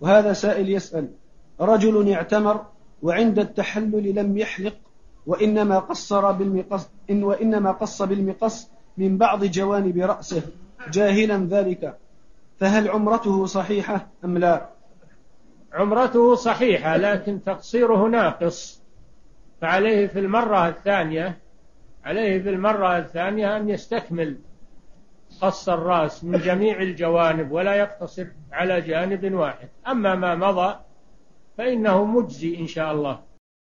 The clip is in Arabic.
وهذا سائل يسأل رجل اعتمر وعند التحلل لم يحلق وإنما قصر بالمقص إن وإنما قص بالمقص من بعض جوانب رأسه جاهلا ذلك. فهل عمرته صحيحة أم لا؟ عمرته صحيحة لكن تقصيره ناقص. فعليه في المرة الثانية عليه في المرة الثانية أن يستكمل. قص الرأس من جميع الجوانب ولا يقتصر على جانب واحد. أما ما مضى فإنه مجزي إن شاء الله.